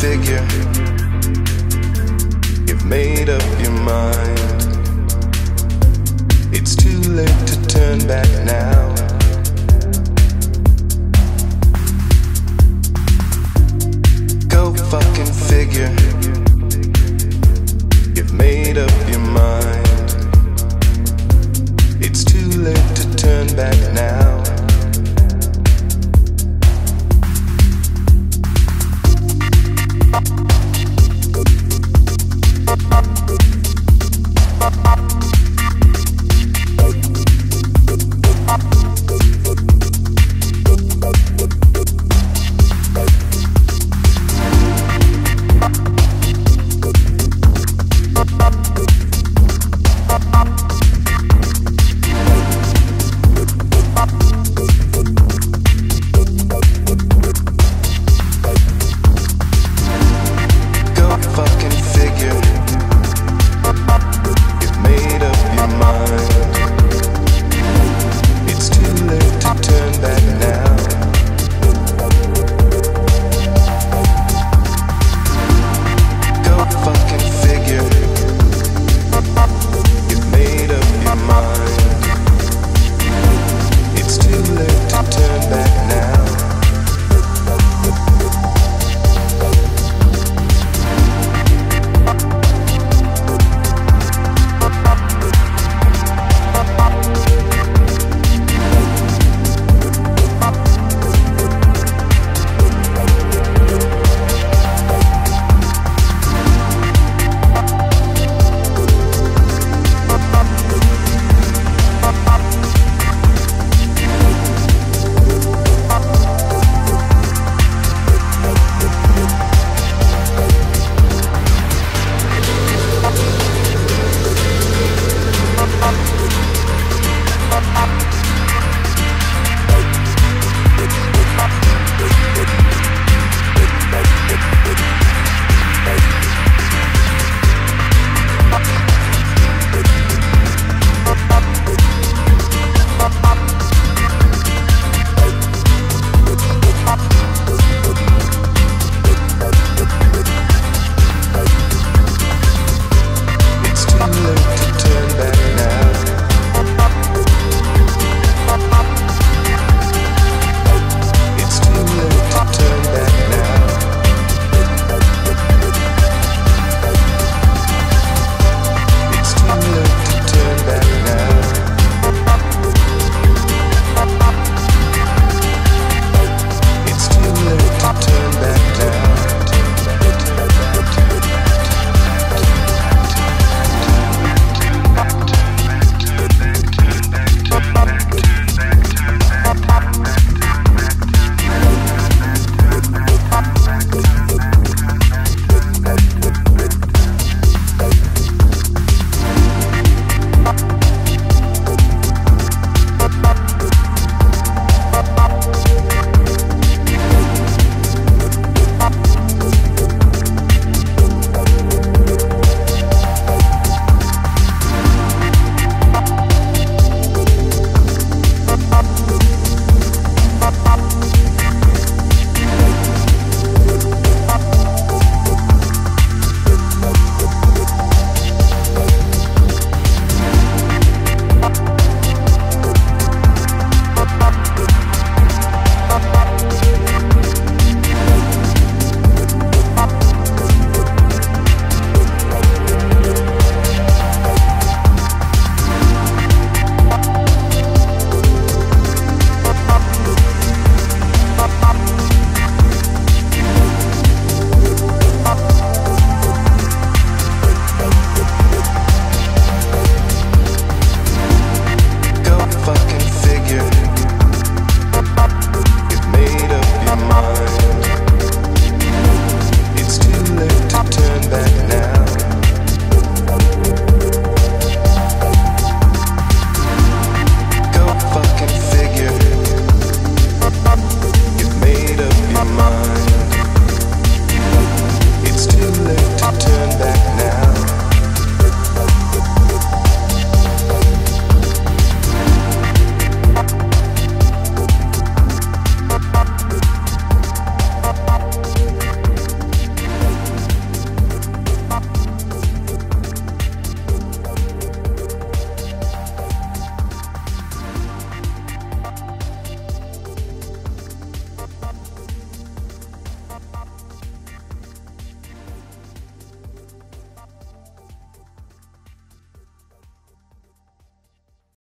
figure. You've made up your mind. It's too late to turn back now.